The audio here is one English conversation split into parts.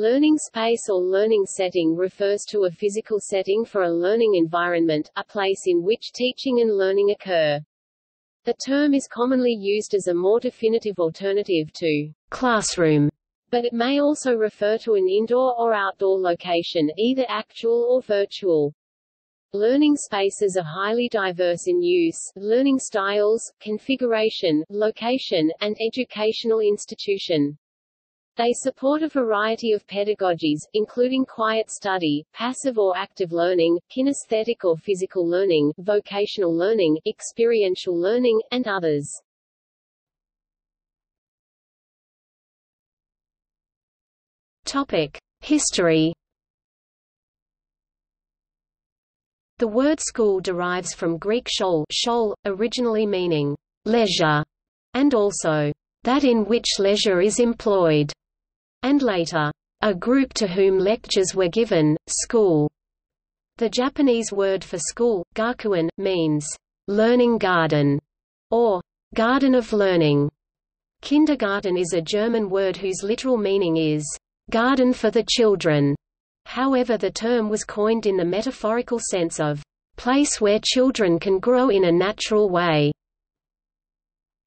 Learning space or learning setting refers to a physical setting for a learning environment, a place in which teaching and learning occur. The term is commonly used as a more definitive alternative to classroom, but it may also refer to an indoor or outdoor location, either actual or virtual. Learning spaces are highly diverse in use, learning styles, configuration, location, and educational institution. They support a variety of pedagogies, including quiet study, passive or active learning, kinesthetic or physical learning, vocational learning, experiential learning, and others. Topic: History. The word school derives from Greek shol, shol originally meaning leisure, and also that in which leisure is employed and later, a group to whom lectures were given, school. The Japanese word for school, gakuin, means learning garden, or garden of learning. Kindergarten is a German word whose literal meaning is garden for the children. However the term was coined in the metaphorical sense of place where children can grow in a natural way.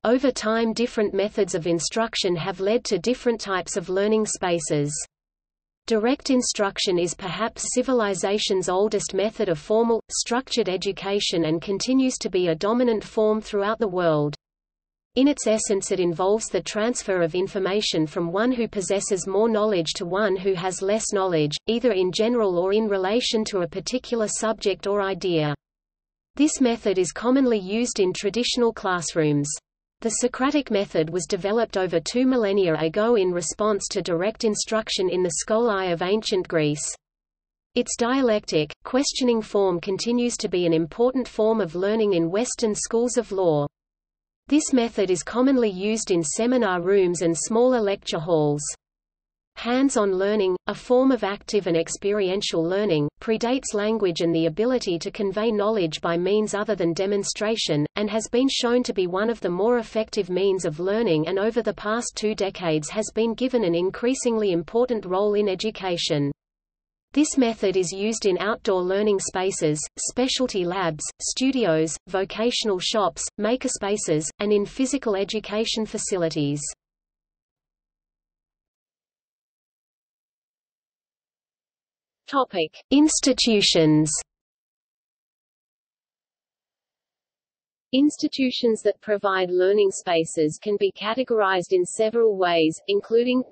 Over time different methods of instruction have led to different types of learning spaces. Direct instruction is perhaps civilization's oldest method of formal, structured education and continues to be a dominant form throughout the world. In its essence it involves the transfer of information from one who possesses more knowledge to one who has less knowledge, either in general or in relation to a particular subject or idea. This method is commonly used in traditional classrooms. The Socratic method was developed over two millennia ago in response to direct instruction in the scholae of ancient Greece. Its dialectic, questioning form continues to be an important form of learning in Western schools of law. This method is commonly used in seminar rooms and smaller lecture halls. Hands-on learning, a form of active and experiential learning, predates language and the ability to convey knowledge by means other than demonstration, and has been shown to be one of the more effective means of learning and over the past two decades has been given an increasingly important role in education. This method is used in outdoor learning spaces, specialty labs, studios, vocational shops, makerspaces, and in physical education facilities. Topic: Institutions. Institutions that provide learning spaces can be categorized in several ways, including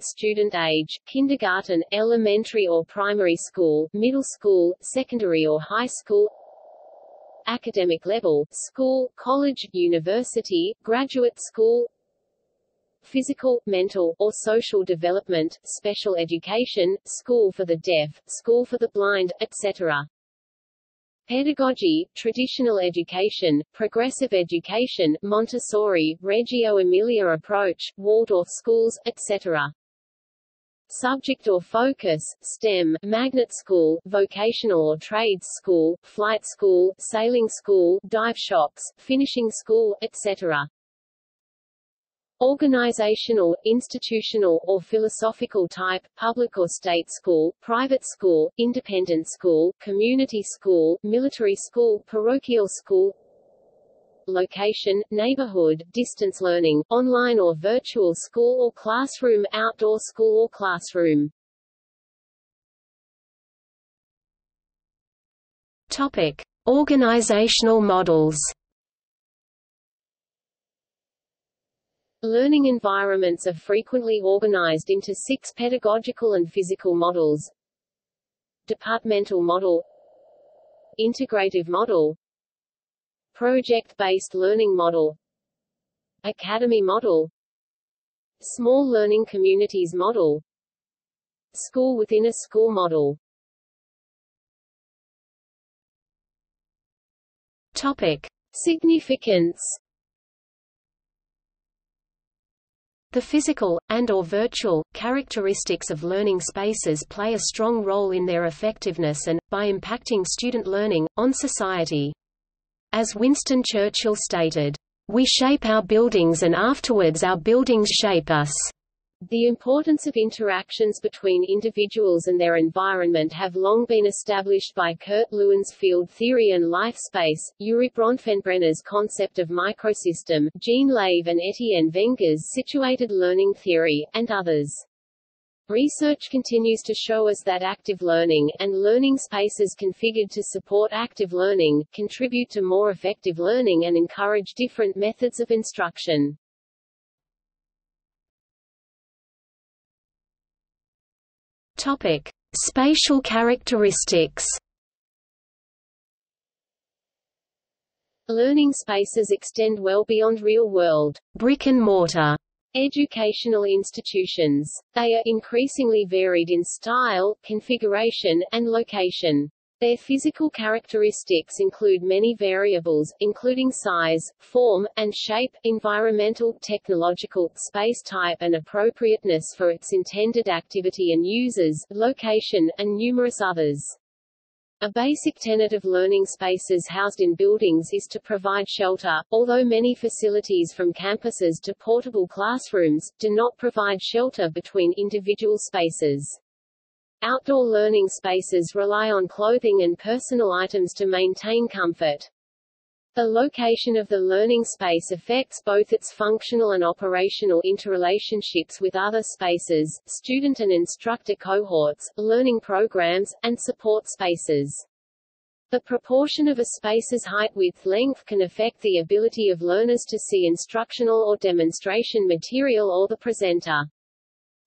student age, kindergarten, elementary or primary school, middle school, secondary or high school academic level, school, college, university, graduate school physical, mental, or social development, special education, school for the deaf, school for the blind, etc. Pedagogy, traditional education, progressive education, Montessori, Reggio Emilia approach, Waldorf schools, etc. Subject or focus, STEM, magnet school, vocational or trades school, flight school, sailing school, dive shops, finishing school, etc. Organizational, institutional or philosophical type, public or state school, private school, independent school, community school, military school, parochial school Location, neighborhood, distance learning, online or virtual school or classroom, outdoor school or classroom Topic. Organizational models Learning environments are frequently organized into six pedagogical and physical models. Departmental model. Integrative model. Project-based learning model. Academy model. Small learning communities model. School within a school model. Topic. Significance The physical, and or virtual, characteristics of learning spaces play a strong role in their effectiveness and, by impacting student learning, on society. As Winston Churchill stated, "...we shape our buildings and afterwards our buildings shape us." The importance of interactions between individuals and their environment have long been established by Kurt Lewin's field theory and life space, Urie Bronfenbrenner's concept of microsystem, Jean Lave and Etienne Wenger's situated learning theory, and others. Research continues to show us that active learning, and learning spaces configured to support active learning, contribute to more effective learning and encourage different methods of instruction. Topic: Spatial characteristics. Learning spaces extend well beyond real-world brick and mortar educational institutions. They are increasingly varied in style, configuration, and location. Their physical characteristics include many variables, including size, form, and shape, environmental, technological, space type and appropriateness for its intended activity and users, location, and numerous others. A basic tenet of learning spaces housed in buildings is to provide shelter, although many facilities from campuses to portable classrooms, do not provide shelter between individual spaces. Outdoor learning spaces rely on clothing and personal items to maintain comfort. The location of the learning space affects both its functional and operational interrelationships with other spaces, student and instructor cohorts, learning programs, and support spaces. The proportion of a space's height-width-length can affect the ability of learners to see instructional or demonstration material or the presenter.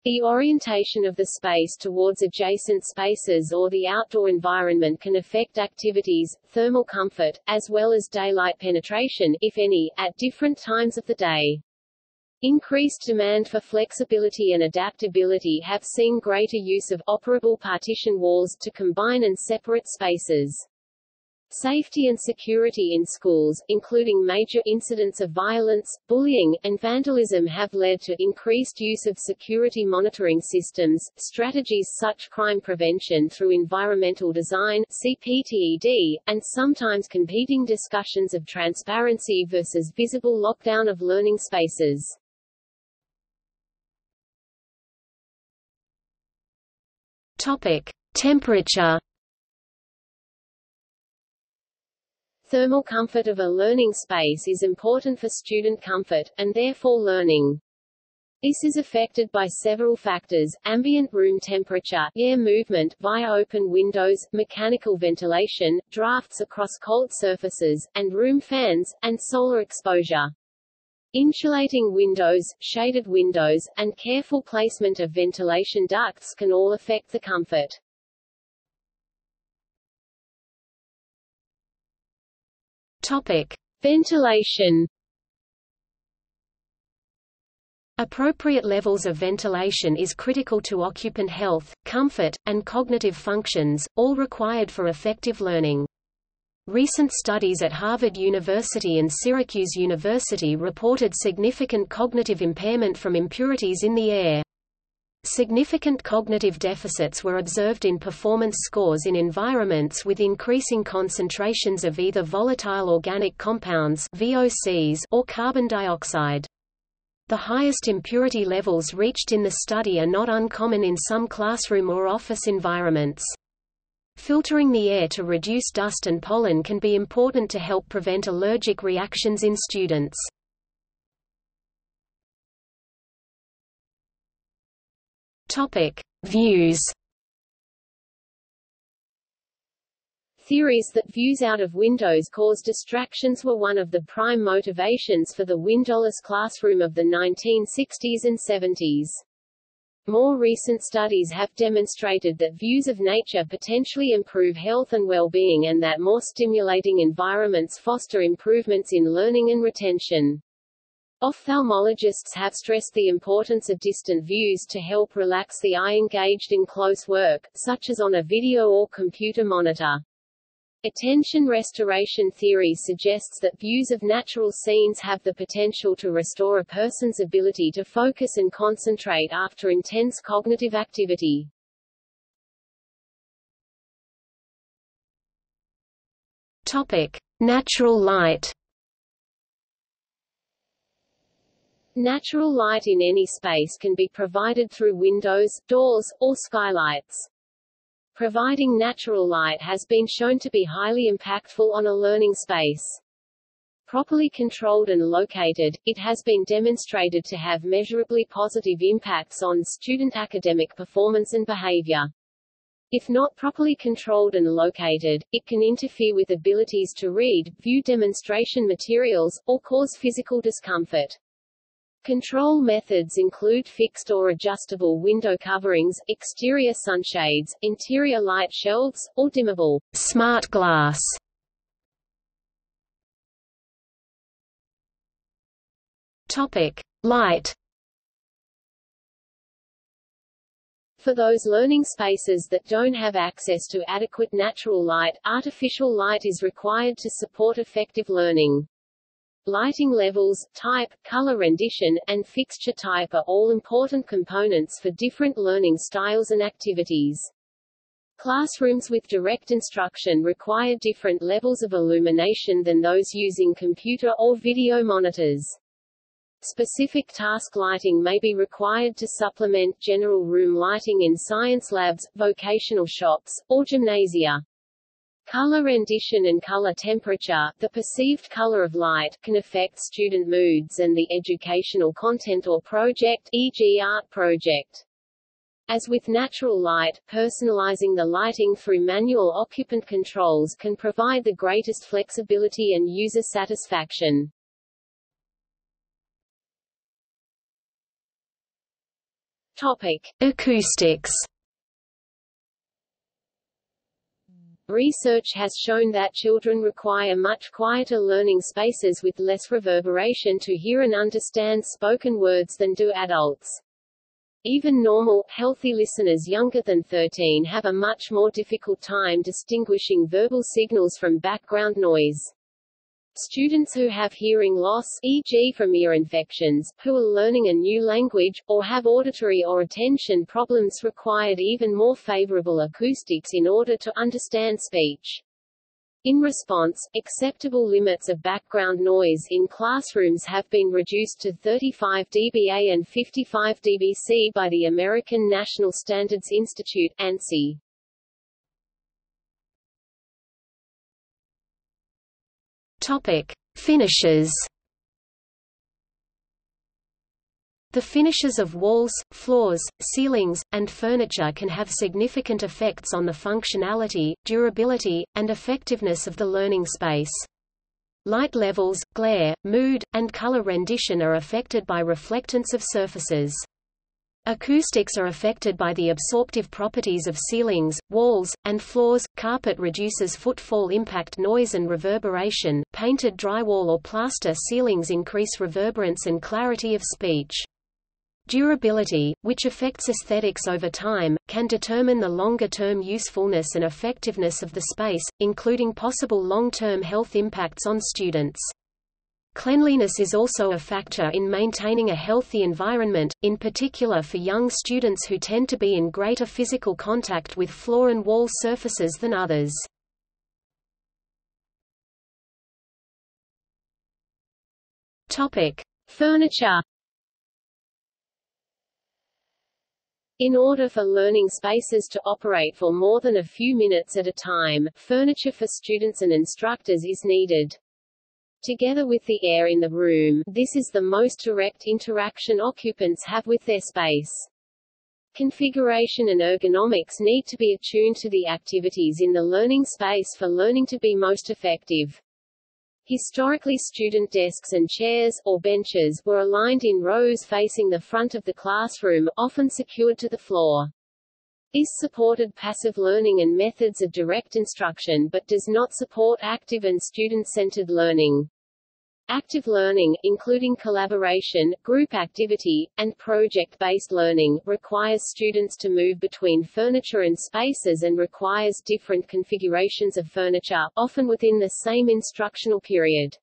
The orientation of the space towards adjacent spaces or the outdoor environment can affect activities, thermal comfort, as well as daylight penetration, if any, at different times of the day. Increased demand for flexibility and adaptability have seen greater use of operable partition walls to combine and separate spaces. Safety and security in schools, including major incidents of violence, bullying, and vandalism have led to increased use of security monitoring systems, strategies such crime prevention through environmental design CPTED, and sometimes competing discussions of transparency versus visible lockdown of learning spaces. Topic: Temperature Thermal comfort of a learning space is important for student comfort, and therefore learning. This is affected by several factors, ambient room temperature, air movement, via open windows, mechanical ventilation, drafts across cold surfaces, and room fans, and solar exposure. Insulating windows, shaded windows, and careful placement of ventilation ducts can all affect the comfort. Topic: Ventilation. Appropriate levels of ventilation is critical to occupant health, comfort, and cognitive functions, all required for effective learning. Recent studies at Harvard University and Syracuse University reported significant cognitive impairment from impurities in the air. Significant cognitive deficits were observed in performance scores in environments with increasing concentrations of either volatile organic compounds VOCs or carbon dioxide. The highest impurity levels reached in the study are not uncommon in some classroom or office environments. Filtering the air to reduce dust and pollen can be important to help prevent allergic reactions in students. Topic: Views. Theories that views out of windows cause distractions were one of the prime motivations for the windowless classroom of the 1960s and 70s. More recent studies have demonstrated that views of nature potentially improve health and well-being and that more stimulating environments foster improvements in learning and retention. Ophthalmologists have stressed the importance of distant views to help relax the eye engaged in close work, such as on a video or computer monitor. Attention restoration theory suggests that views of natural scenes have the potential to restore a person's ability to focus and concentrate after intense cognitive activity. Topic: Natural light. Natural light in any space can be provided through windows, doors, or skylights. Providing natural light has been shown to be highly impactful on a learning space. Properly controlled and located, it has been demonstrated to have measurably positive impacts on student academic performance and behavior. If not properly controlled and located, it can interfere with abilities to read, view demonstration materials, or cause physical discomfort. Control methods include fixed or adjustable window coverings, exterior sunshades, interior light shelves, or dimmable smart glass Topic: Light. For those learning spaces that don't have access to adequate natural light, artificial light is required to support effective learning. Lighting levels, type, color rendition, and fixture type are all important components for different learning styles and activities. Classrooms with direct instruction require different levels of illumination than those using computer or video monitors. Specific task lighting may be required to supplement general room lighting in science labs, vocational shops, or gymnasia. Color rendition and color temperature, the perceived color of light, can affect student moods and the educational content or project e.g. art project. As with natural light, personalizing the lighting through manual occupant controls can provide the greatest flexibility and user satisfaction. Topic: Acoustics. Research has shown that children require much quieter learning spaces with less reverberation to hear and understand spoken words than do adults. Even normal, healthy listeners younger than 13 have a much more difficult time distinguishing verbal signals from background noise. Students who have hearing loss e.g. from ear infections, who are learning a new language, or have auditory or attention problems required even more favorable acoustics in order to understand speech. In response, acceptable limits of background noise in classrooms have been reduced to 35 dBA and 55 dBc by the American National Standards Institute ANSI. Topic: Finishes. The finishes of walls, floors, ceilings, and furniture can have significant effects on the functionality, durability, and effectiveness of the learning space. Light levels, glare, mood, and color rendition are affected by reflectance of surfaces. Acoustics are affected by the absorptive properties of ceilings, walls, and floors. Carpet reduces footfall impact noise and reverberation. Painted drywall or plaster ceilings increase reverberance and clarity of speech. Durability, which affects aesthetics over time, can determine the longer-term usefulness and effectiveness of the space, including possible long-term health impacts on students. Cleanliness is also a factor in maintaining a healthy environment, in particular for young students who tend to be in greater physical contact with floor and wall surfaces than others. Topic: Furniture. In order for learning spaces to operate for more than a few minutes at a time, furniture for students and instructors is needed. Together with the air in the room, this is the most direct interaction occupants have with their space. Configuration and ergonomics need to be attuned to the activities in the learning space for learning to be most effective. Historically student desks and chairs, or benches, were aligned in rows facing the front of the classroom, often secured to the floor. This supported passive learning and methods of direct instruction but does not support active and student-centered learning. Active learning, including collaboration, group activity, and project-based learning, requires students to move between furniture and spaces and requires different configurations of furniture, often within the same instructional period.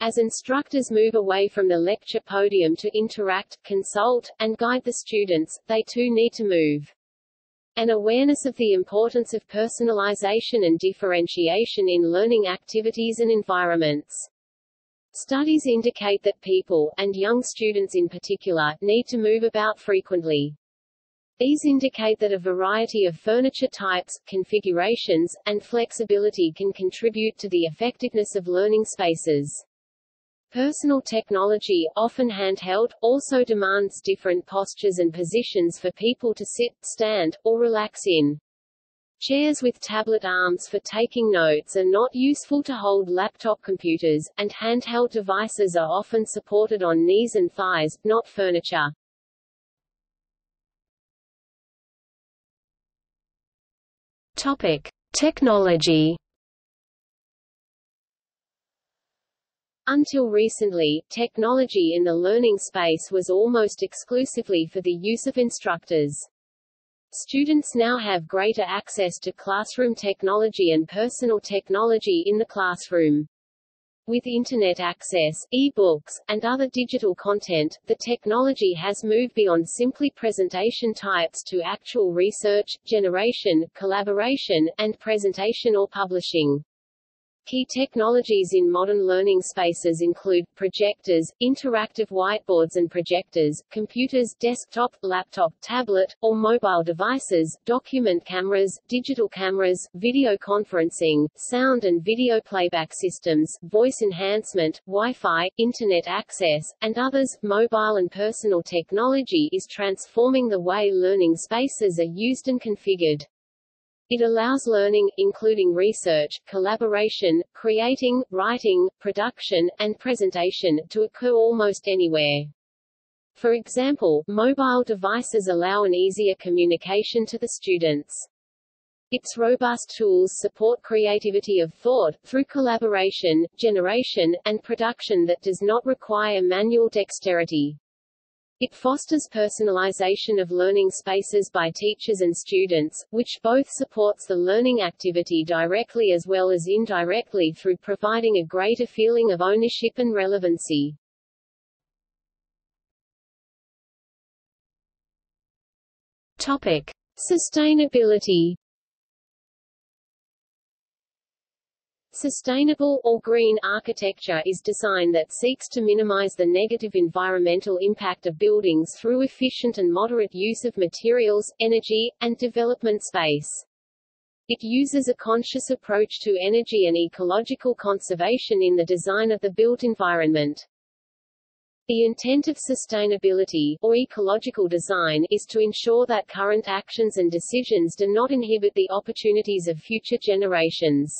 As instructors move away from the lecture podium to interact, consult, and guide the students, they too need to move. An awareness of the importance of personalization and differentiation in learning activities and environments. Studies indicate that people, and young students in particular, need to move about frequently. These indicate that a variety of furniture types, configurations, and flexibility can contribute to the effectiveness of learning spaces. Personal technology, often handheld, also demands different postures and positions for people to sit, stand, or relax in. Chairs with tablet arms for taking notes are not useful to hold laptop computers, and handheld devices are often supported on knees and thighs, not furniture. Topic: Technology. Until recently, technology in the learning space was almost exclusively for the use of instructors. Students now have greater access to classroom technology and personal technology in the classroom. With Internet access, e-books, and other digital content, the technology has moved beyond simply presentation types to actual research, generation, collaboration, and presentation or publishing. Key technologies in modern learning spaces include, projectors, interactive whiteboards and projectors, computers desktop, laptop, tablet, or mobile devices, document cameras, digital cameras, video conferencing, sound and video playback systems, voice enhancement, Wi-Fi, Internet access, and others. Mobile and personal technology is transforming the way learning spaces are used and configured. It allows learning, including research, collaboration, creating, writing, production, and presentation, to occur almost anywhere. For example, mobile devices allow an easier communication to the students. Its robust tools support creativity of thought, through collaboration, generation, and production that does not require manual dexterity. It fosters personalization of learning spaces by teachers and students, which both supports the learning activity directly as well as indirectly through providing a greater feeling of ownership and relevancy. Topic: Sustainability Sustainable, or green, architecture is design that seeks to minimize the negative environmental impact of buildings through efficient and moderate use of materials, energy, and development space. It uses a conscious approach to energy and ecological conservation in the design of the built environment. The intent of sustainability, or ecological design, is to ensure that current actions and decisions do not inhibit the opportunities of future generations.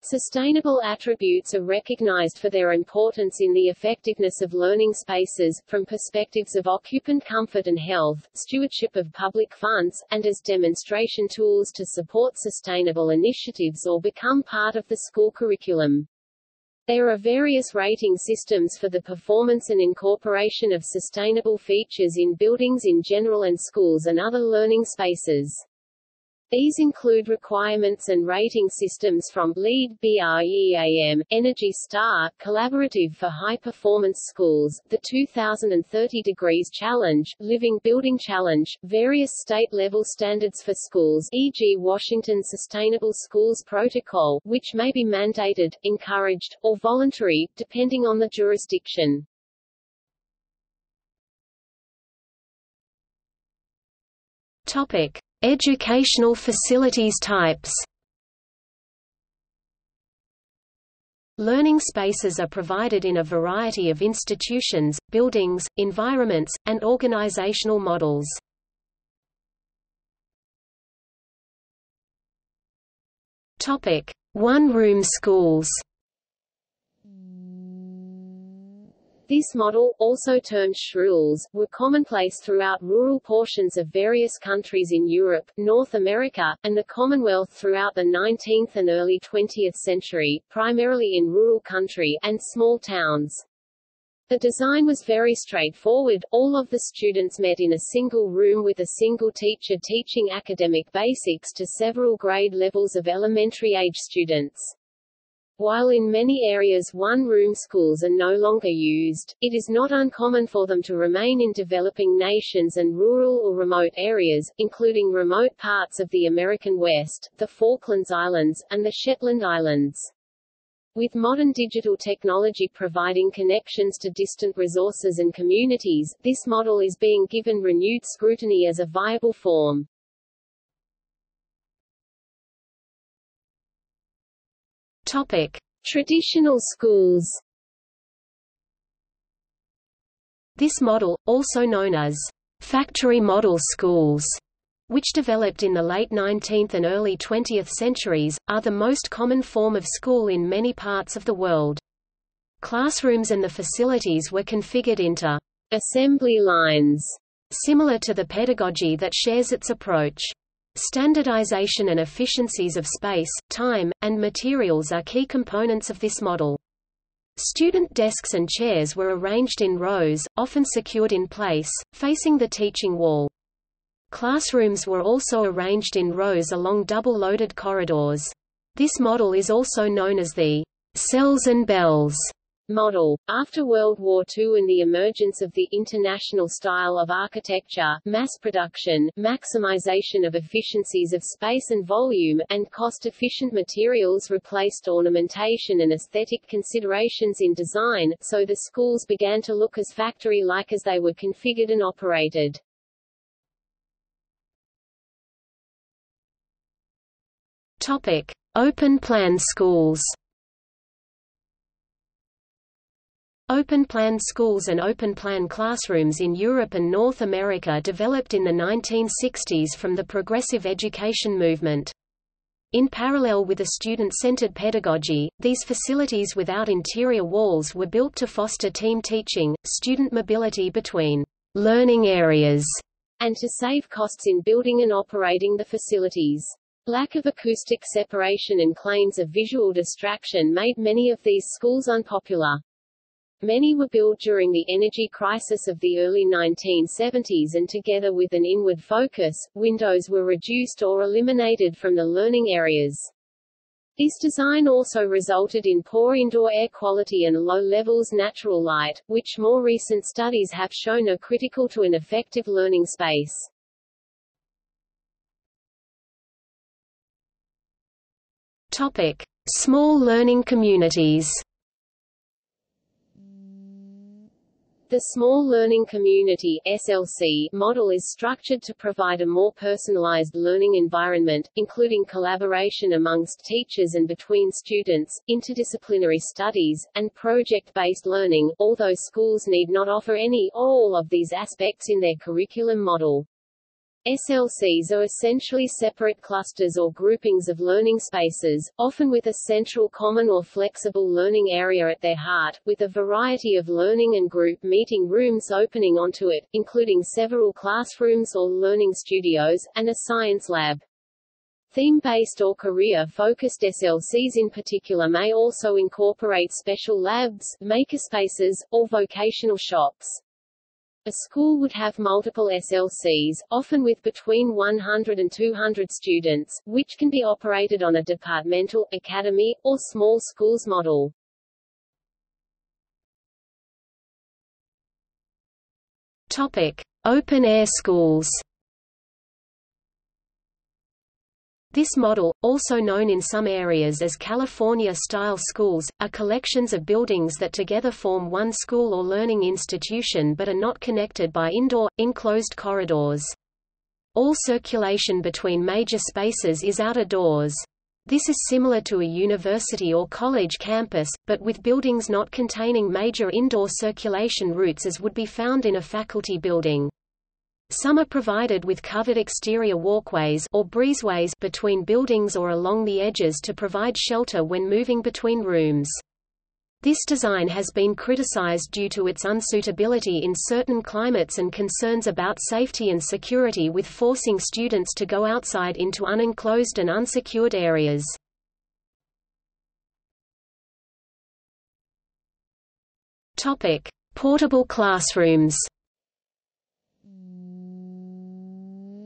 Sustainable attributes are recognized for their importance in the effectiveness of learning spaces, from perspectives of occupant comfort and health, stewardship of public funds, and as demonstration tools to support sustainable initiatives or become part of the school curriculum. There are various rating systems for the performance and incorporation of sustainable features in buildings in general and schools and other learning spaces. These include requirements and rating systems from LEED BREEAM, Energy Star, Collaborative for High Performance Schools, the 2030 Degrees Challenge, Living Building Challenge, various state-level standards for schools e.g. Washington Sustainable Schools Protocol, which may be mandated, encouraged, or voluntary, depending on the jurisdiction. Topic: Educational facilities types Learning spaces are provided in a variety of institutions, buildings, environments, and organizational models. One-room schools This model, also termed shrools, were commonplace throughout rural portions of various countries in Europe, North America, and the Commonwealth throughout the 19th and early 20th century, primarily in rural country, and small towns. The design was very straightforward, all of the students met in a single room with a single teacher teaching academic basics to several grade levels of elementary age students. While in many areas one-room schools are no longer used, it is not uncommon for them to remain in developing nations and rural or remote areas, including remote parts of the American West, the Falklands Islands, and the Shetland Islands. With modern digital technology providing connections to distant resources and communities, this model is being given renewed scrutiny as a viable form. Topic: Traditional schools. This model, also known as factory model schools, which developed in the late 19th and early 20th centuries, are the most common form of school in many parts of the world. Classrooms and the facilities were configured into assembly lines, similar to the pedagogy that shares its approach. Standardization and efficiencies of space, time, and materials are key components of this model. Student desks and chairs were arranged in rows, often secured in place, facing the teaching wall. Classrooms were also arranged in rows along double-loaded corridors. This model is also known as the cells and bells model. After World War II and the emergence of the international style of architecture, mass production, maximization of efficiencies of space and volume, and cost-efficient materials replaced ornamentation and aesthetic considerations in design, so the schools began to look as factory-like as they were configured and operated. Topic: Open plan schools. Open plan schools and open plan classrooms in Europe and North America developed in the 1960s from the progressive education movement. In parallel with a student-centered pedagogy, these facilities without interior walls were built to foster team teaching, student mobility between learning areas, and to save costs in building and operating the facilities. Lack of acoustic separation and claims of visual distraction made many of these schools unpopular. Many were built during the energy crisis of the early 1970s and together with an inward focus, windows were reduced or eliminated from the learning areas. This design also resulted in poor indoor air quality and low levels natural light, which more recent studies have shown are critical to an effective learning space. Topic: Small learning communities. The Small Learning Community SLC model is structured to provide a more personalized learning environment, including collaboration amongst teachers and between students, interdisciplinary studies, and project-based learning, although schools need not offer any or all of these aspects in their curriculum model. SLCs are essentially separate clusters or groupings of learning spaces, often with a central common or flexible learning area at their heart, with a variety of learning and group meeting rooms opening onto it, including several classrooms or learning studios, and a science lab. Theme-based or career-focused SLCs in particular may also incorporate special labs, makerspaces, or vocational shops. A school would have multiple SLCs, often with between 100 and 200 students, which can be operated on a departmental, academy, or small schools model. Topic: Open air schools. This model, also known in some areas as California-style schools, are collections of buildings that together form one school or learning institution but are not connected by indoor, enclosed corridors. All circulation between major spaces is outer doors. This is similar to a university or college campus, but with buildings not containing major indoor circulation routes as would be found in a faculty building. Some are provided with covered exterior walkways or breezeways between buildings or along the edges to provide shelter when moving between rooms. This design has been criticized due to its unsuitability in certain climates and concerns about safety and security with forcing students to go outside into unenclosed and unsecured areas. Topic: Portable classrooms.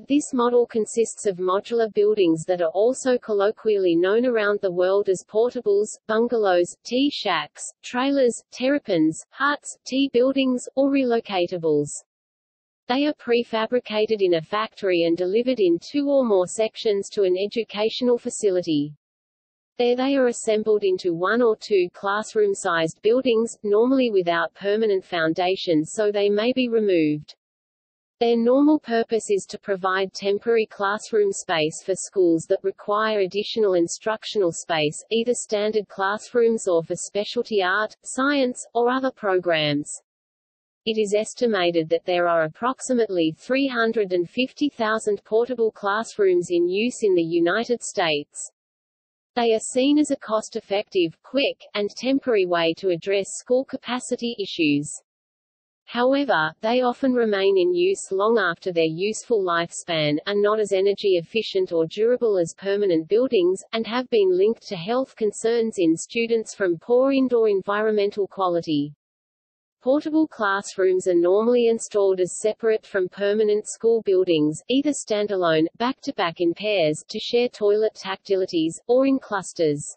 This model consists of modular buildings that are also colloquially known around the world as portables, bungalows, T-shacks, trailers, terrapins, huts, T-buildings, or relocatables. They are prefabricated in a factory and delivered in two or more sections to an educational facility. There they are assembled into one or two classroom-sized buildings, normally without permanent foundations so they may be removed. Their normal purpose is to provide temporary classroom space for schools that require additional instructional space, either standard classrooms or for specialty art, science, or other programs. It is estimated that there are approximately 350,000 portable classrooms in use in the United States. They are seen as a cost-effective, quick, and temporary way to address school capacity issues. However, they often remain in use long after their useful lifespan, are not as energy efficient or durable as permanent buildings, and have been linked to health concerns in students from poor indoor environmental quality. Portable classrooms are normally installed as separate from permanent school buildings, either standalone, back-to-back -back in pairs, to share toilet tactilities, or in clusters.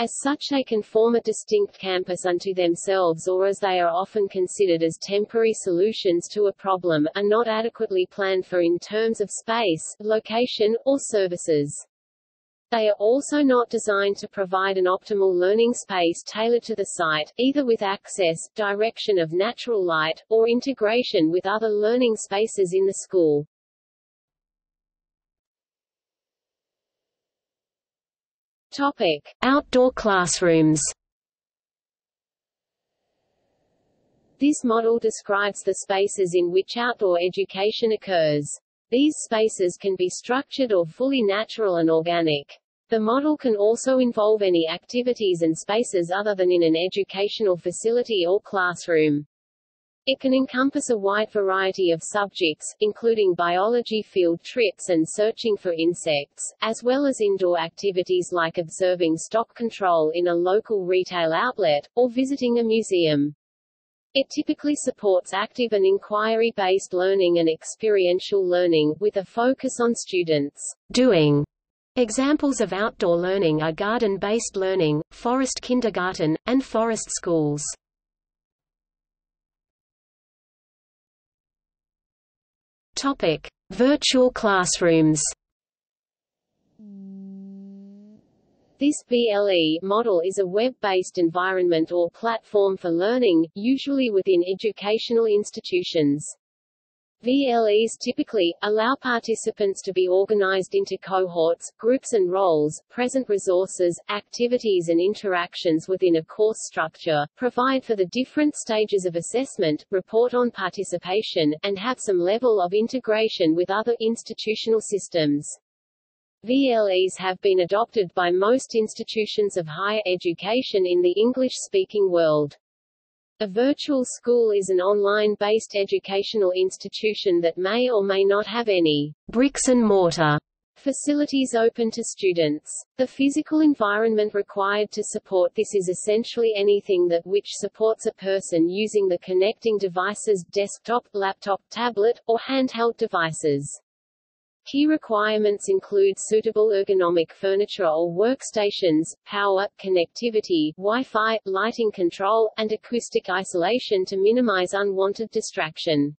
As such they can form a distinct campus unto themselves or as they are often considered as temporary solutions to a problem, are not adequately planned for in terms of space, location, or services. They are also not designed to provide an optimal learning space tailored to the site, either with access, direction of natural light, or integration with other learning spaces in the school. Topic: Outdoor classrooms. This model describes the spaces in which outdoor education occurs. These spaces can be structured or fully natural and organic. The model can also involve any activities and spaces other than in an educational facility or classroom. It can encompass a wide variety of subjects, including biology field trips and searching for insects, as well as indoor activities like observing stock control in a local retail outlet, or visiting a museum. It typically supports active and inquiry-based learning and experiential learning, with a focus on students' doing. Examples of outdoor learning are garden-based learning, forest kindergarten, and forest schools. Topic: Virtual classrooms. This VLE model is a web-based environment or platform for learning, usually within educational institutions. VLEs typically, allow participants to be organized into cohorts, groups and roles, present resources, activities and interactions within a course structure, provide for the different stages of assessment, report on participation, and have some level of integration with other institutional systems. VLEs have been adopted by most institutions of higher education in the English-speaking world. A virtual school is an online-based educational institution that may or may not have any bricks and mortar facilities open to students. The physical environment required to support this is essentially anything that which supports a person using the connecting devices desktop, laptop, tablet, or handheld devices. Key requirements include suitable ergonomic furniture or workstations, power, connectivity, Wi-Fi, lighting control, and acoustic isolation to minimize unwanted distraction.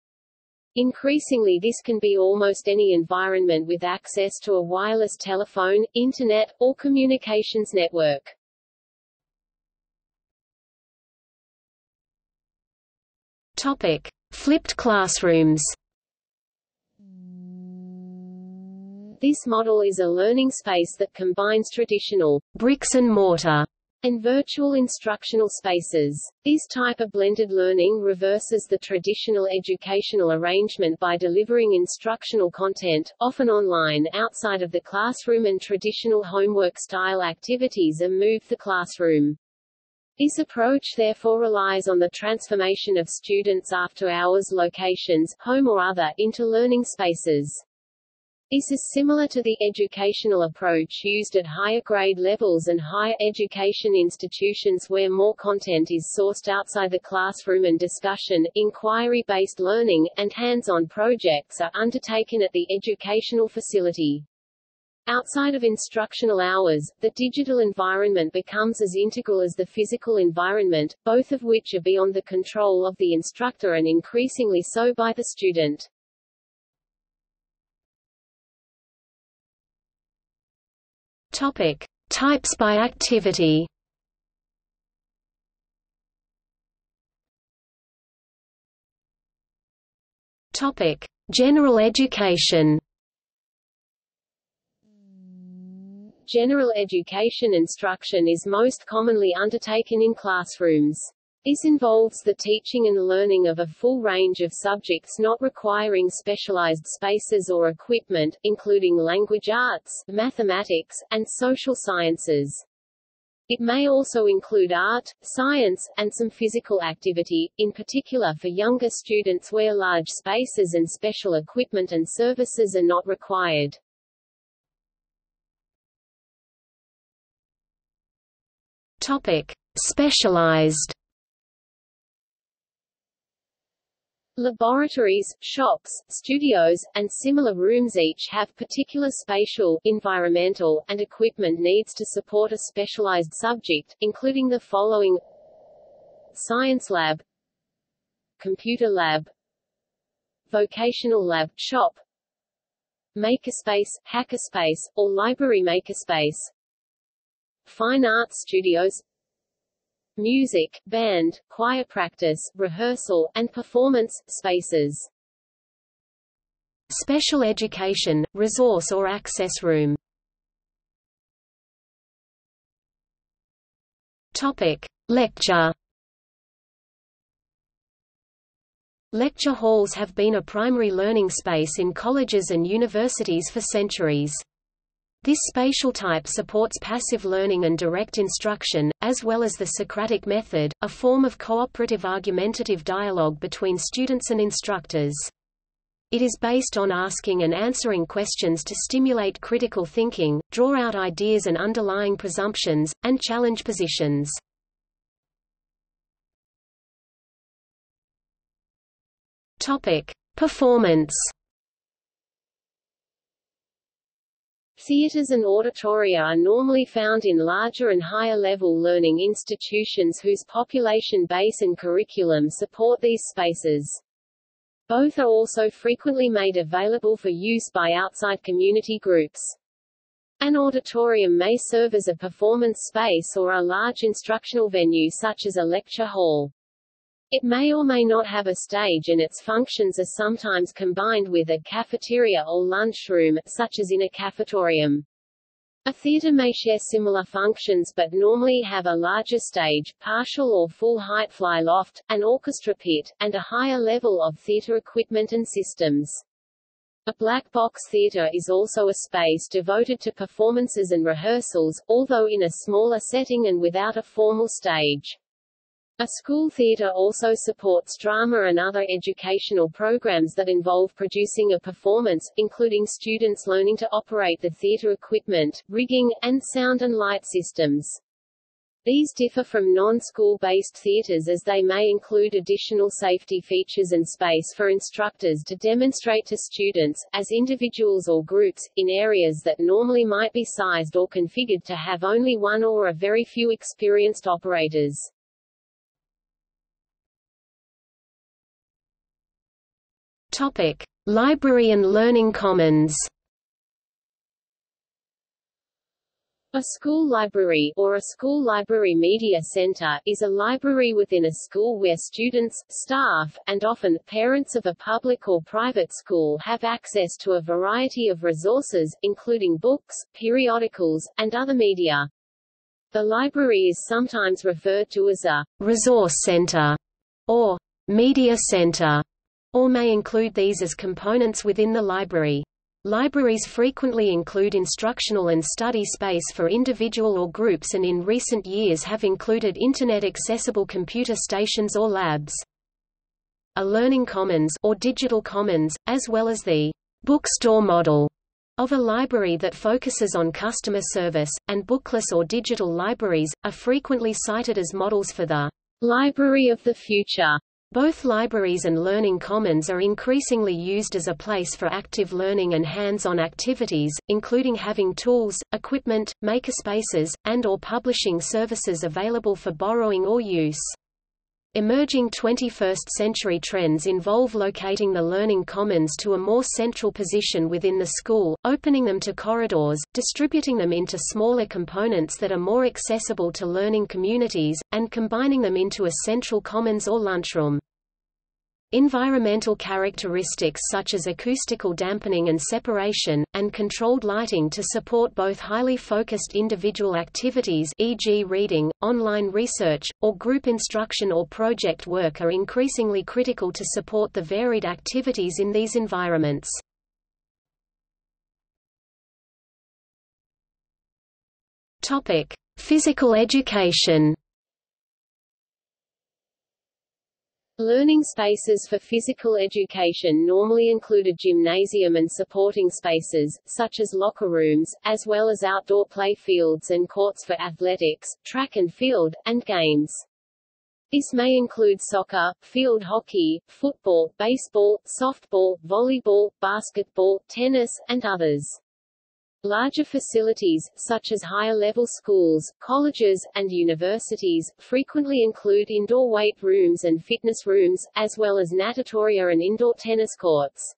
Increasingly this can be almost any environment with access to a wireless telephone, internet, or communications network. Topic. Flipped classrooms This model is a learning space that combines traditional bricks and mortar and virtual instructional spaces. This type of blended learning reverses the traditional educational arrangement by delivering instructional content, often online, outside of the classroom and traditional homework-style activities and move the classroom. This approach therefore relies on the transformation of students' after-hours locations, home or other, into learning spaces. This is similar to the educational approach used at higher grade levels and higher education institutions where more content is sourced outside the classroom and discussion, inquiry-based learning, and hands-on projects are undertaken at the educational facility. Outside of instructional hours, the digital environment becomes as integral as the physical environment, both of which are beyond the control of the instructor and increasingly so by the student. Topic: Types by activity Topic: General education. General education instruction is most commonly undertaken in classrooms. This involves the teaching and learning of a full range of subjects not requiring specialized spaces or equipment, including language arts, mathematics, and social sciences. It may also include art, science, and some physical activity, in particular for younger students where large spaces and special equipment and services are not required. Topic: Specialized Laboratories, shops, studios, and similar rooms each have particular spatial, environmental, and equipment needs to support a specialized subject, including the following. Science lab Computer lab Vocational lab, shop Makerspace, hackerspace, or library makerspace. Fine arts studios music, band, choir practice, rehearsal, and performance, spaces. Special education, resource or access room Topic. Lecture Lecture halls have been a primary learning space in colleges and universities for centuries. This spatial type supports passive learning and direct instruction, as well as the Socratic method, a form of cooperative argumentative dialogue between students and instructors. It is based on asking and answering questions to stimulate critical thinking, draw out ideas and underlying presumptions, and challenge positions. Topic: Performance Theatres and auditoria are normally found in larger and higher-level learning institutions whose population base and curriculum support these spaces. Both are also frequently made available for use by outside community groups. An auditorium may serve as a performance space or a large instructional venue such as a lecture hall. It may or may not have a stage and its functions are sometimes combined with a cafeteria or lunchroom, such as in a cafetorium. A theater may share similar functions but normally have a larger stage, partial or full-height fly loft, an orchestra pit, and a higher level of theater equipment and systems. A black box theater is also a space devoted to performances and rehearsals, although in a smaller setting and without a formal stage. A school theatre also supports drama and other educational programs that involve producing a performance, including students learning to operate the theatre equipment, rigging, and sound and light systems. These differ from non-school-based theatres as they may include additional safety features and space for instructors to demonstrate to students, as individuals or groups, in areas that normally might be sized or configured to have only one or a very few experienced operators. Topic: Library and Learning Commons. A school library or a school library media center is a library within a school where students, staff, and often parents of a public or private school have access to a variety of resources, including books, periodicals, and other media. The library is sometimes referred to as a resource center or media center or may include these as components within the library. Libraries frequently include instructional and study space for individual or groups and in recent years have included Internet-accessible computer stations or labs. A learning commons or digital commons, as well as the bookstore model of a library that focuses on customer service, and bookless or digital libraries, are frequently cited as models for the library of the future. Both libraries and learning commons are increasingly used as a place for active learning and hands-on activities, including having tools, equipment, makerspaces, and or publishing services available for borrowing or use. Emerging 21st-century trends involve locating the learning commons to a more central position within the school, opening them to corridors, distributing them into smaller components that are more accessible to learning communities, and combining them into a central commons or lunchroom. Environmental characteristics such as acoustical dampening and separation, and controlled lighting to support both highly focused individual activities e.g. reading, online research, or group instruction or project work are increasingly critical to support the varied activities in these environments. Physical education Learning spaces for physical education normally include a gymnasium and supporting spaces, such as locker rooms, as well as outdoor play fields and courts for athletics, track and field, and games. This may include soccer, field hockey, football, baseball, softball, volleyball, basketball, tennis, and others. Larger facilities, such as higher-level schools, colleges, and universities, frequently include indoor weight rooms and fitness rooms, as well as natatoria and indoor tennis courts.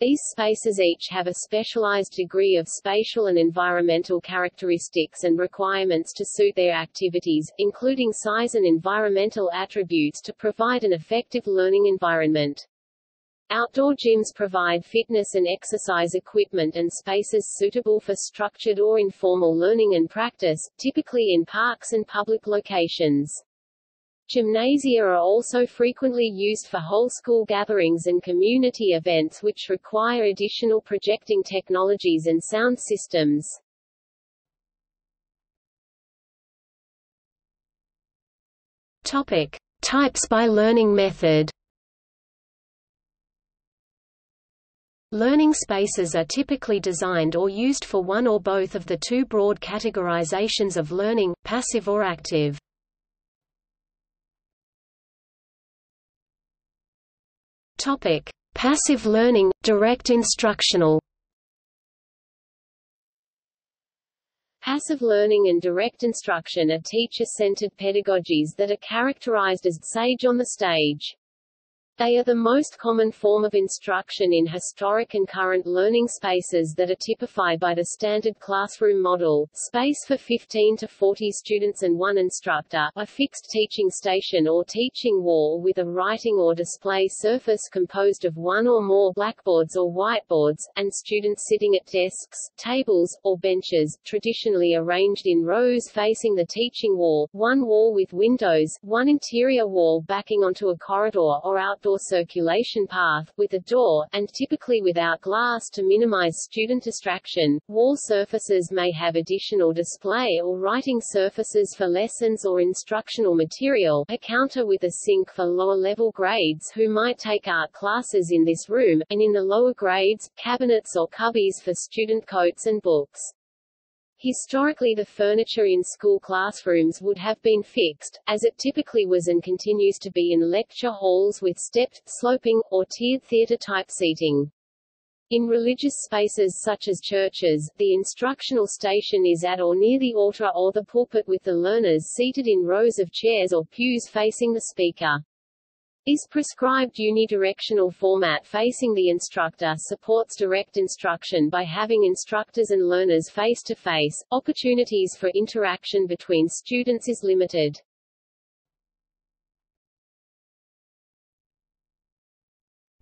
These spaces each have a specialized degree of spatial and environmental characteristics and requirements to suit their activities, including size and environmental attributes to provide an effective learning environment. Outdoor gyms provide fitness and exercise equipment and spaces suitable for structured or informal learning and practice, typically in parks and public locations. Gymnasia are also frequently used for whole school gatherings and community events which require additional projecting technologies and sound systems. Topic: Types by learning method. Learning spaces are typically designed or used for one or both of the two broad categorizations of learning, passive or active. Topic: Passive learning, direct instructional. Passive learning and direct instruction are teacher-centered pedagogies that are characterized as sage on the stage. They are the most common form of instruction in historic and current learning spaces that are typified by the standard classroom model, space for 15 to 40 students and one instructor, a fixed teaching station or teaching wall with a writing or display surface composed of one or more blackboards or whiteboards, and students sitting at desks, tables, or benches, traditionally arranged in rows facing the teaching wall, one wall with windows, one interior wall backing onto a corridor or outdoor outdoor circulation path, with a door, and typically without glass to minimize student distraction. Wall surfaces may have additional display or writing surfaces for lessons or instructional material, a counter with a sink for lower-level grades who might take art classes in this room, and in the lower grades, cabinets or cubbies for student coats and books. Historically the furniture in school classrooms would have been fixed, as it typically was and continues to be in lecture halls with stepped, sloping, or tiered theater-type seating. In religious spaces such as churches, the instructional station is at or near the altar or the pulpit with the learners seated in rows of chairs or pews facing the speaker. This prescribed unidirectional format facing the instructor supports direct instruction by having instructors and learners face-to-face. -face. Opportunities for interaction between students is limited.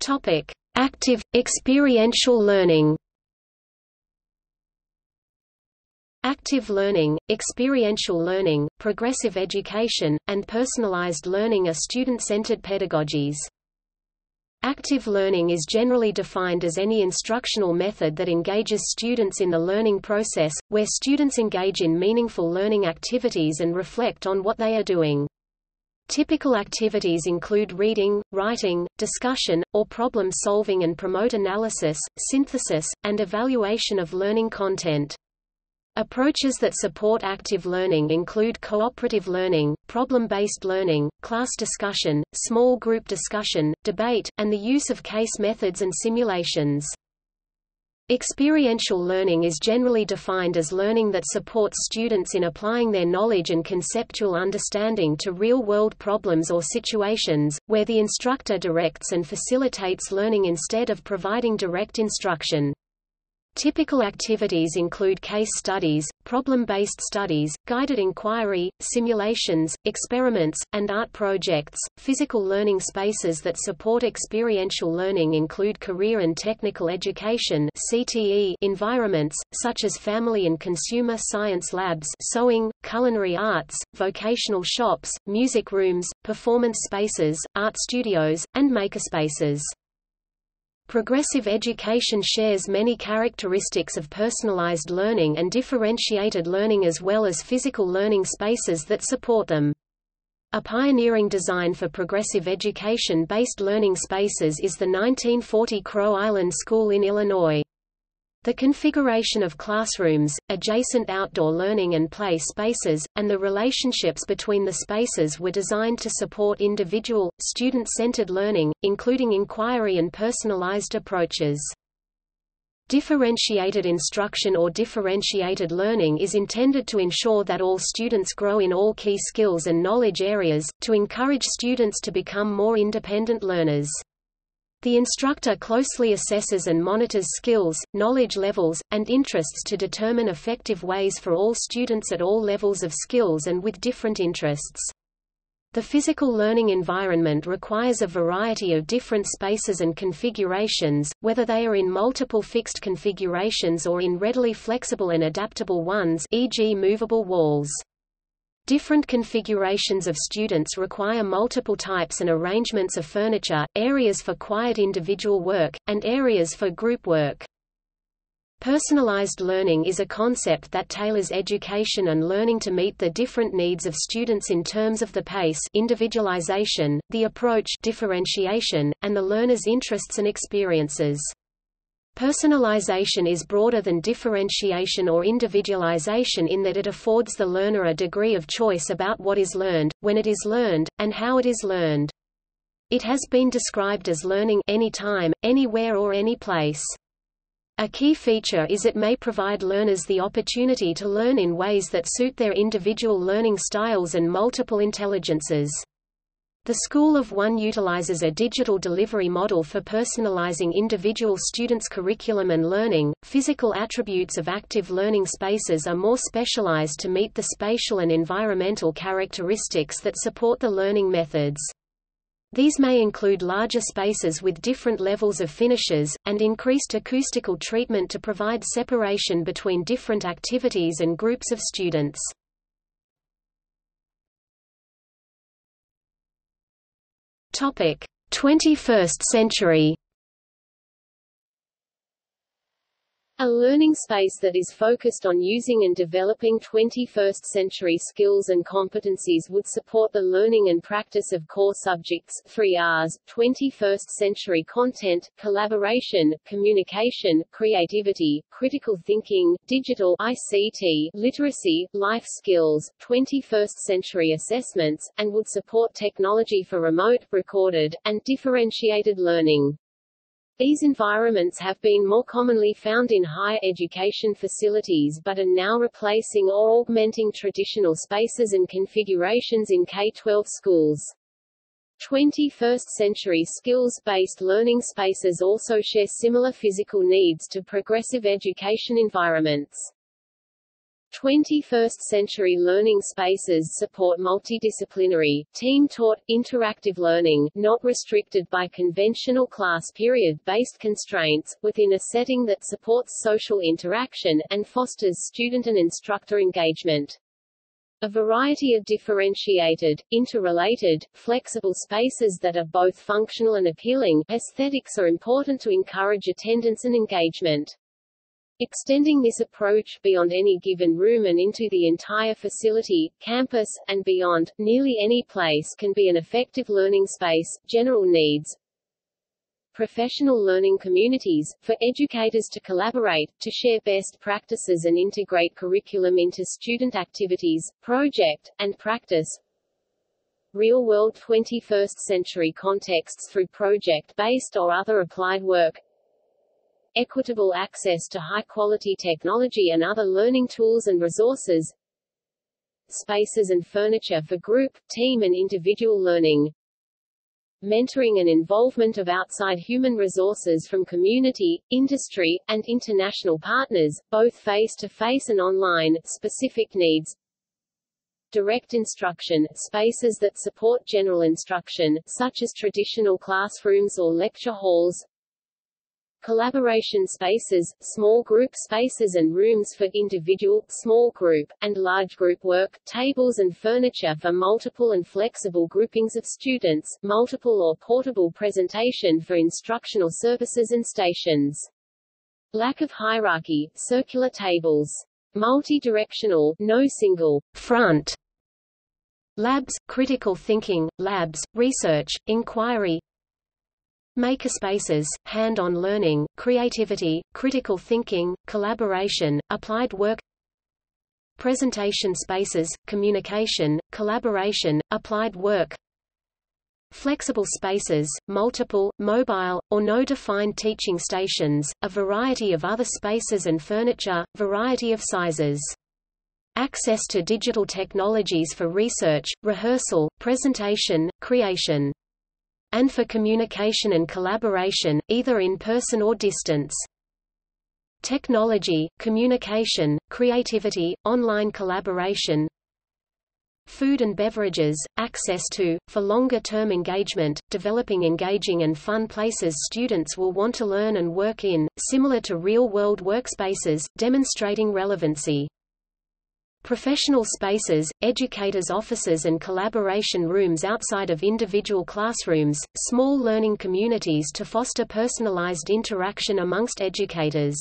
Topic: Active experiential learning. Active learning, experiential learning, progressive education, and personalized learning are student-centered pedagogies. Active learning is generally defined as any instructional method that engages students in the learning process, where students engage in meaningful learning activities and reflect on what they are doing. Typical activities include reading, writing, discussion, or problem solving and promote analysis, synthesis, and evaluation of learning content. Approaches that support active learning include cooperative learning, problem-based learning, class discussion, small group discussion, debate, and the use of case methods and simulations. Experiential learning is generally defined as learning that supports students in applying their knowledge and conceptual understanding to real-world problems or situations, where the instructor directs and facilitates learning instead of providing direct instruction. Typical activities include case studies, problem-based studies, guided inquiry, simulations, experiments, and art projects. Physical learning spaces that support experiential learning include career and technical education (CTE) environments such as family and consumer science labs, sewing, culinary arts, vocational shops, music rooms, performance spaces, art studios, and makerspaces. Progressive education shares many characteristics of personalized learning and differentiated learning as well as physical learning spaces that support them. A pioneering design for progressive education-based learning spaces is the 1940 Crow Island School in Illinois. The configuration of classrooms, adjacent outdoor learning and play spaces, and the relationships between the spaces were designed to support individual, student-centered learning, including inquiry and personalized approaches. Differentiated instruction or differentiated learning is intended to ensure that all students grow in all key skills and knowledge areas, to encourage students to become more independent learners. The instructor closely assesses and monitors skills, knowledge levels, and interests to determine effective ways for all students at all levels of skills and with different interests. The physical learning environment requires a variety of different spaces and configurations, whether they are in multiple fixed configurations or in readily flexible and adaptable ones e.g. movable walls. Different configurations of students require multiple types and arrangements of furniture, areas for quiet individual work, and areas for group work. Personalized learning is a concept that tailors education and learning to meet the different needs of students in terms of the pace individualization, the approach differentiation, and the learner's interests and experiences. Personalization is broader than differentiation or individualization in that it affords the learner a degree of choice about what is learned, when it is learned, and how it is learned. It has been described as learning anytime, anywhere or any place. A key feature is it may provide learners the opportunity to learn in ways that suit their individual learning styles and multiple intelligences. The School of One utilizes a digital delivery model for personalizing individual students' curriculum and learning. Physical attributes of active learning spaces are more specialized to meet the spatial and environmental characteristics that support the learning methods. These may include larger spaces with different levels of finishes, and increased acoustical treatment to provide separation between different activities and groups of students. Topic: 21st century. A learning space that is focused on using and developing 21st-century skills and competencies would support the learning and practice of core subjects 3Rs, 21st-century content, collaboration, communication, creativity, critical thinking, digital ICT, literacy, life skills, 21st-century assessments, and would support technology for remote, recorded, and differentiated learning. These environments have been more commonly found in higher education facilities but are now replacing or augmenting traditional spaces and configurations in K-12 schools. 21st-century skills-based learning spaces also share similar physical needs to progressive education environments. 21st-century learning spaces support multidisciplinary, team-taught, interactive learning, not restricted by conventional class period-based constraints, within a setting that supports social interaction, and fosters student and instructor engagement. A variety of differentiated, interrelated, flexible spaces that are both functional and appealing aesthetics are important to encourage attendance and engagement. Extending this approach beyond any given room and into the entire facility, campus, and beyond, nearly any place can be an effective learning space. General needs Professional learning communities, for educators to collaborate, to share best practices and integrate curriculum into student activities, project, and practice real-world 21st-century contexts through project-based or other applied work equitable access to high-quality technology and other learning tools and resources, spaces and furniture for group, team and individual learning, mentoring and involvement of outside human resources from community, industry, and international partners, both face-to-face -face and online, specific needs, direct instruction, spaces that support general instruction, such as traditional classrooms or lecture halls, collaboration spaces, small group spaces and rooms for individual, small group, and large group work, tables and furniture for multiple and flexible groupings of students, multiple or portable presentation for instructional services and stations. Lack of hierarchy, circular tables. Multi-directional, no single, front. Labs, critical thinking, labs, research, inquiry, Makerspaces, hand-on learning, creativity, critical thinking, collaboration, applied work Presentation spaces, communication, collaboration, applied work Flexible spaces, multiple, mobile, or no defined teaching stations, a variety of other spaces and furniture, variety of sizes. Access to digital technologies for research, rehearsal, presentation, creation and for communication and collaboration, either in person or distance. Technology, communication, creativity, online collaboration, Food and beverages, access to, for longer-term engagement, developing engaging and fun places students will want to learn and work in, similar to real-world workspaces, demonstrating relevancy. Professional spaces, educators' offices and collaboration rooms outside of individual classrooms, small learning communities to foster personalized interaction amongst educators.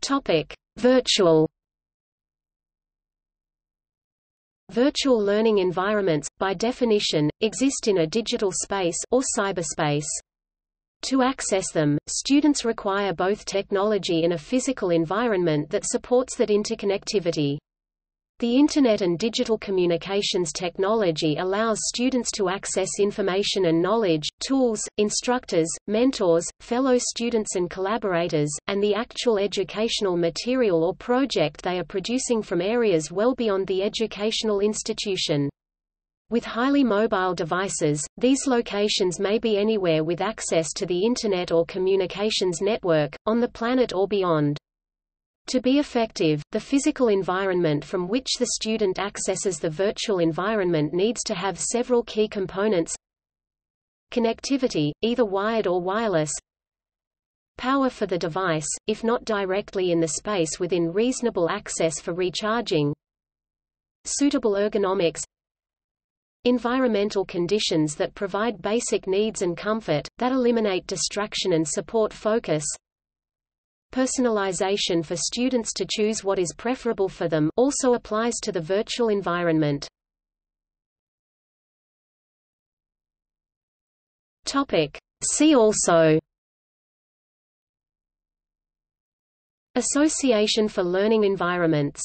Topic: Virtual Virtual learning environments, by definition, exist in a digital space or cyberspace. To access them, students require both technology and a physical environment that supports that interconnectivity. The Internet and digital communications technology allows students to access information and knowledge, tools, instructors, mentors, fellow students and collaborators, and the actual educational material or project they are producing from areas well beyond the educational institution. With highly mobile devices, these locations may be anywhere with access to the Internet or communications network, on the planet or beyond. To be effective, the physical environment from which the student accesses the virtual environment needs to have several key components. Connectivity, either wired or wireless. Power for the device, if not directly in the space within reasonable access for recharging. Suitable ergonomics Environmental conditions that provide basic needs and comfort, that eliminate distraction and support focus. Personalization for students to choose what is preferable for them also applies to the virtual environment. Topic. See also Association for Learning Environments